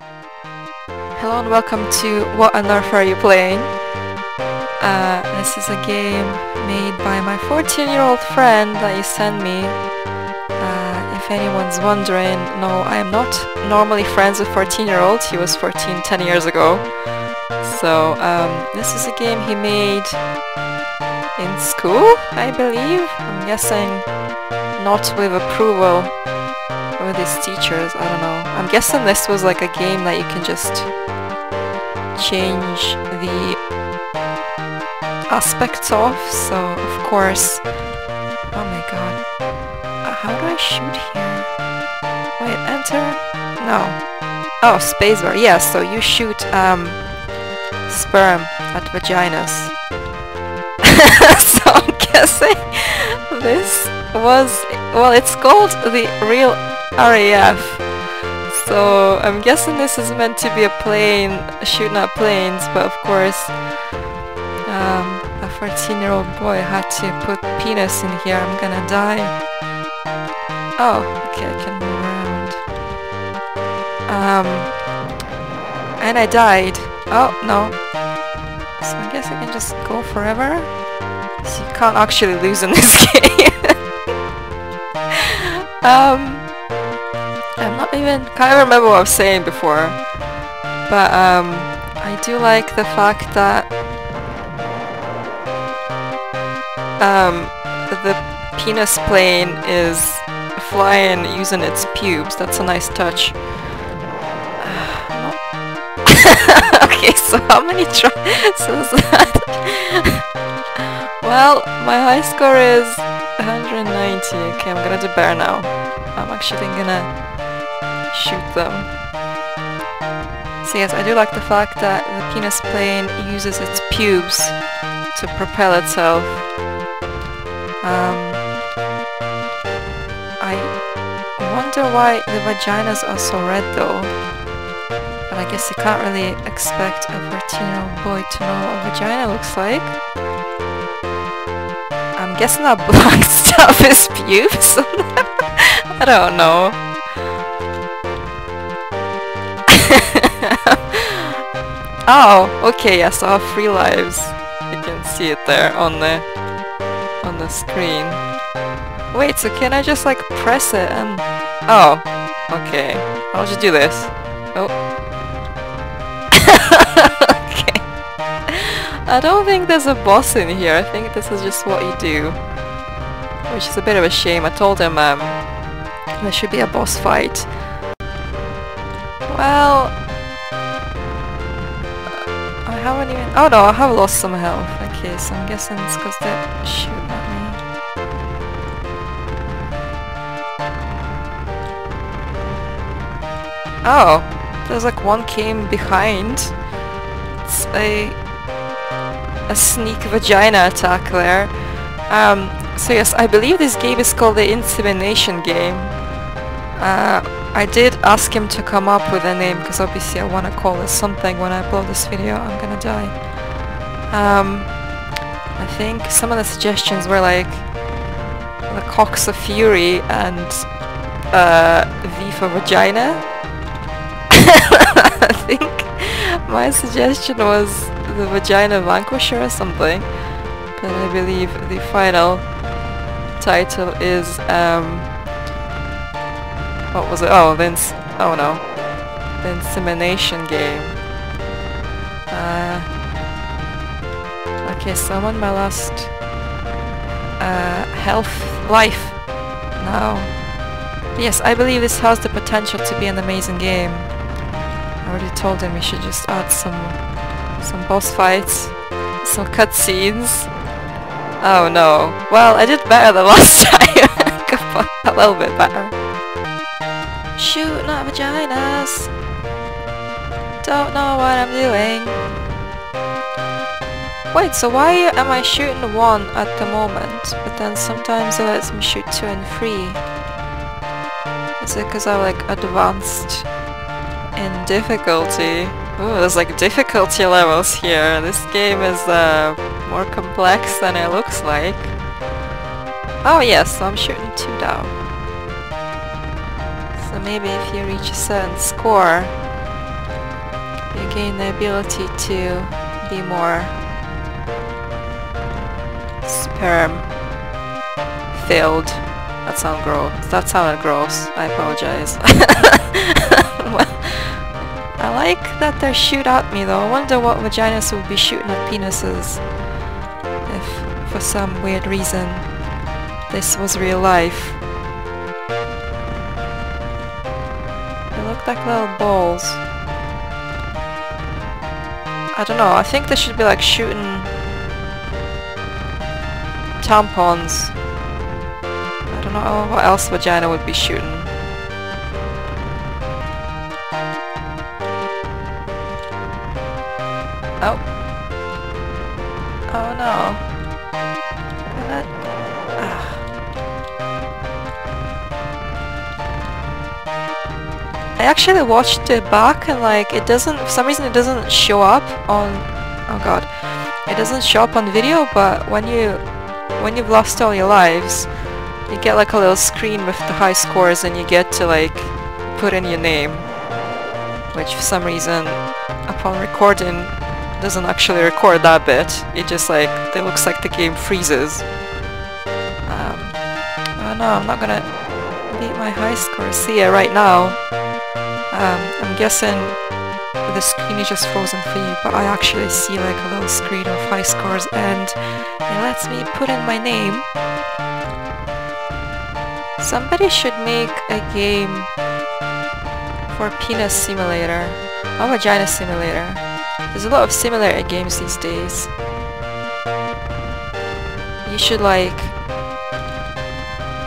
Hello and welcome to What on Earth Are You Playing? Uh, this is a game made by my 14 year old friend that you sent me. Uh, if anyone's wondering, no, I am not normally friends with 14 year olds. He was 14 10 years ago. So, um, this is a game he made in school, I believe. I'm guessing not with approval with his teachers, I don't know. I'm guessing this was like a game that you can just change the aspects of, so of course... Oh my god. Uh, how do I shoot here? Wait, enter? No. Oh, spacebar. Yes, yeah, so you shoot um, sperm at vaginas. so I'm guessing this was... Well, it's called the real RAF. So I'm guessing this is meant to be a plane shooting at planes, but of course um, a 14 year old boy had to put penis in here. I'm gonna die. Oh, okay, I can move around. Um, and I died. Oh, no. So I guess I can just go forever? So you can't actually lose in this game. um, I'm not even... can't remember what I was saying before. But um, I do like the fact that um, the penis plane is flying using its pubes. That's a nice touch. okay, so how many tries is that? well, my high score is 190. Okay, I'm gonna do better now. I'm actually gonna shoot them. So yes, I do like the fact that the penis plane uses its pubes to propel itself. Um, I wonder why the vaginas are so red though. But I guess you can't really expect a 14-year-old boy to know what a vagina looks like. I'm guessing that black stuff is pubes. I don't know. Oh, okay, I have three lives. You can see it there on the on the screen. Wait, so can I just like press it and... Oh, okay. I'll just do this. Oh. okay. I don't think there's a boss in here. I think this is just what you do. Which is a bit of a shame. I told him um, there should be a boss fight. Well, haven't even... Oh no, I have lost some health. Okay, so I'm guessing it's because they're shooting at me. Oh, there's like one came behind. It's a a sneak vagina attack there. Um, so yes, I believe this game is called the Insemination game. Uh, I did ask him to come up with a name because obviously I want to call it something when I upload this video. I'm gonna die. Um, I think some of the suggestions were like the Cocks of Fury and uh, V for Vagina. I think my suggestion was the Vagina Vanquisher or something. But I believe the final title is um, what was it? Oh, Vince. Oh no. The insemination game. Uh, okay, so I'm on my last uh, health life now. Yes, I believe this has the potential to be an amazing game. I already told him we should just add some some boss fights, some cutscenes. Oh no. Well, I did better the last time. a little bit better. Shooting not vaginas. Don't know what I'm doing. Wait, so why am I shooting one at the moment, but then sometimes it lets me shoot two and three? Is it because I'm like advanced in difficulty? Ooh, there's like difficulty levels here. This game is uh, more complex than it looks like. Oh yes, so I'm shooting two down. Maybe if you reach a certain score, you gain the ability to be more sperm filled. That sounded gross. That sounded gross. I apologize. I like that they shoot at me though. I wonder what vaginas would be shooting at penises. If, for some weird reason, this was real life. Like little balls. I don't know, I think they should be like shooting tampons. I don't know what else vagina would be shooting. Oh. Oh no. I actually watched it back and like it doesn't, for some reason it doesn't show up on, oh god, it doesn't show up on video but when you, when you've lost all your lives, you get like a little screen with the high scores and you get to like put in your name which for some reason upon recording doesn't actually record that bit. It just like, it looks like the game freezes. Um, oh no, I'm not gonna beat my high score. See ya right now. Um, I'm guessing the screen is just frozen for you, but I actually see like a little screen of high scores and it lets me put in my name. Somebody should make a game for Penis Simulator or Vagina Simulator. There's a lot of simulator games these days. You should like,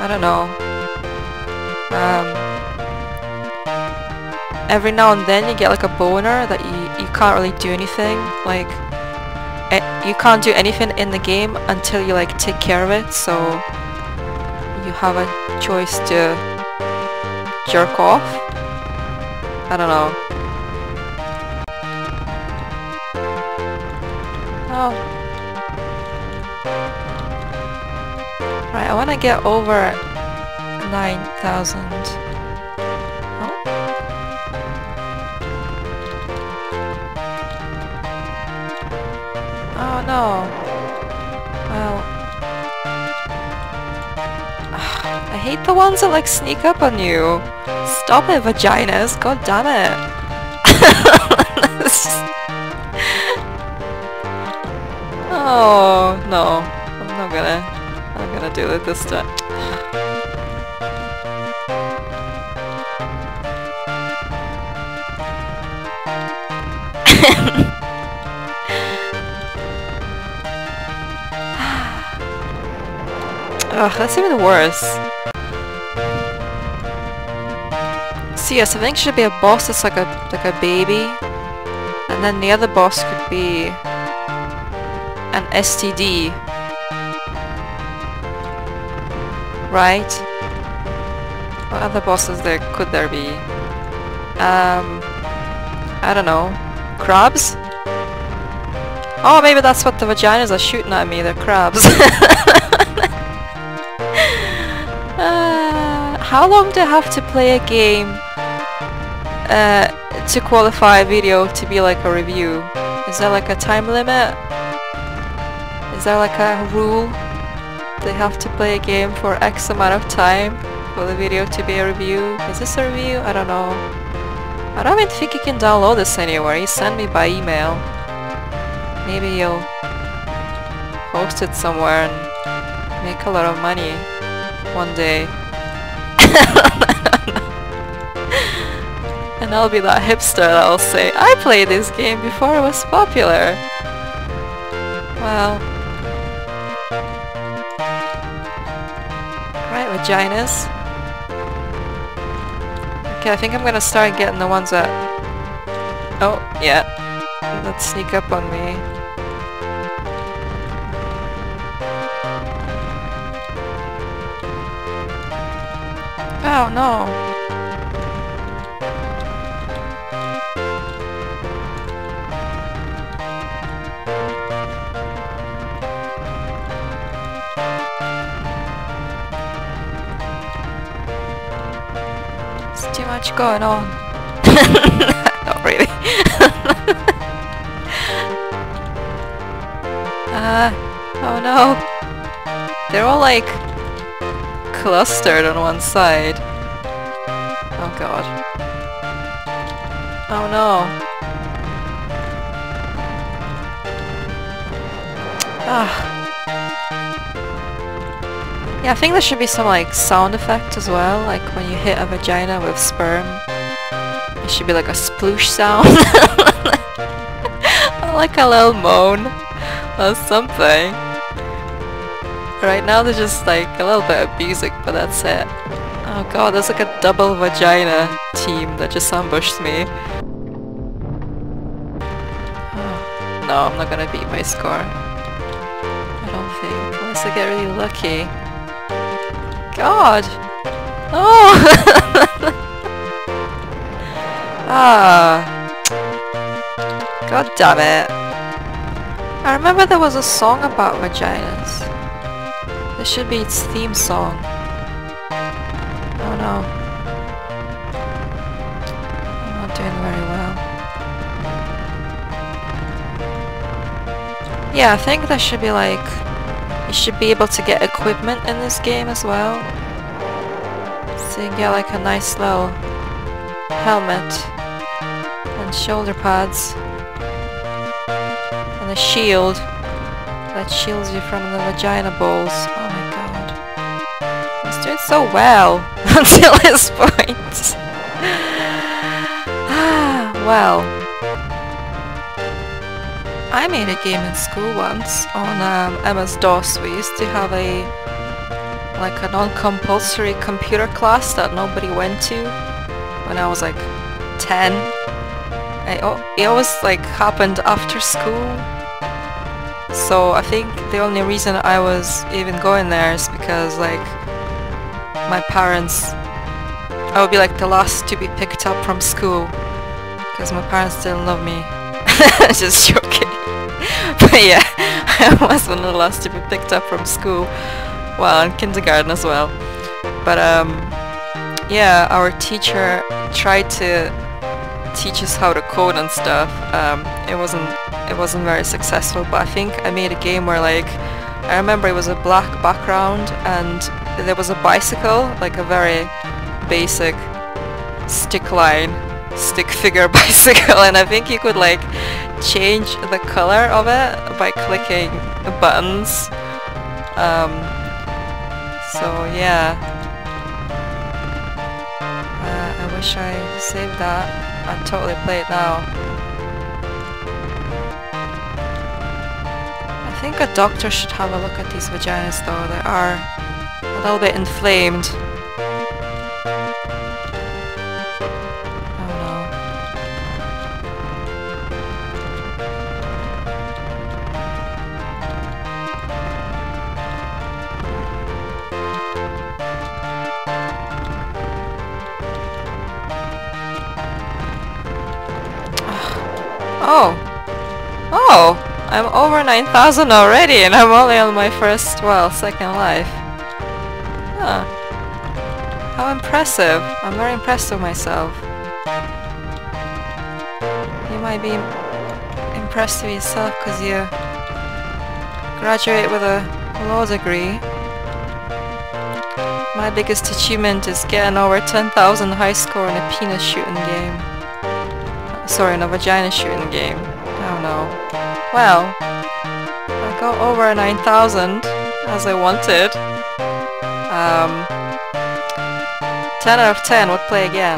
I don't know, um, every now and then you get like a boner that you, you can't really do anything, like, eh, you can't do anything in the game until you like take care of it, so you have a choice to jerk off. I don't know. Oh. Right, I want to get over 9,000. Oh no. Well. Ah, I hate the ones that like sneak up on you. Stop it, vaginas. God damn it. Oh no, I'm not gonna, I'm gonna do it this time. Ugh, that's even worse. So yes, I think should be a boss that's like a like a baby, and then the other boss could be an STD. Right? What other bosses there could there be? Um, I don't know. Crabs? Oh, maybe that's what the vaginas are shooting at me, they're crabs. uh, how long do I have to play a game uh, to qualify a video to be like a review? Is there like a time limit? Is there like a rule? They have to play a game for X amount of time for the video to be a review? Is this a review? I don't know. I don't even think you can download this anywhere. You send me by email. Maybe you'll post it somewhere and make a lot of money one day. and I'll be that hipster that'll say, I played this game before it was popular. Well, Right, vaginas. Okay, I think I'm gonna start getting the ones that... Oh, yeah. That sneak up on me. out, no. It's too much going on. Not really. uh, oh no. They're all like clustered on one side. Oh god. Oh no. Ah. Yeah, I think there should be some like sound effect as well, like when you hit a vagina with sperm. It should be like a sploosh sound. like a little moan or something. Right now there's just like a little bit of music, but that's it. Oh god, there's like a double vagina team that just ambushed me. No, I'm not gonna beat my score. I don't think, unless I get really lucky. God! Oh! ah! God damn it. I remember there was a song about vaginas. This should be its theme song. Oh no. I'm not doing very well. Yeah, I think there should be like you should be able to get equipment in this game as well. So you get like a nice little helmet and shoulder pads and a shield that shields you from the vagina balls. Oh my god. I was doing so well until this point. ah, well. I made a game in school once on um, MS-DOS. We used to have a like a non-compulsory computer class that nobody went to when I was like 10. I, it always like happened after school. So I think the only reason I was even going there is because like my parents I would be like the last to be picked up from school because my parents didn't love me. Just joking. but yeah, I was one of the last to be picked up from school. Well, in kindergarten as well. But um, yeah, our teacher tried to teach us how to code and stuff. Um, it wasn't it wasn't very successful, but I think I made a game where like I remember it was a black background and there was a bicycle, like a very basic stick line, stick figure bicycle, and I think you could like change the color of it by clicking buttons. Um, so yeah. Uh, I wish I saved that. I'd totally play it now. Think a doctor should have a look at these vaginas though. They are a little bit inflamed. Oh. Oh! oh. I'm over 9,000 already and I'm only on my first, well, second life. Huh. How impressive. I'm very impressed with myself. You might be impressed with yourself because you graduate with a law degree. My biggest achievement is getting over 10,000 high score in a penis shooting game. Sorry, in a vagina shooting game. I don't know. Well, I got over 9,000 as I wanted. Um, 10 out of 10 would play again.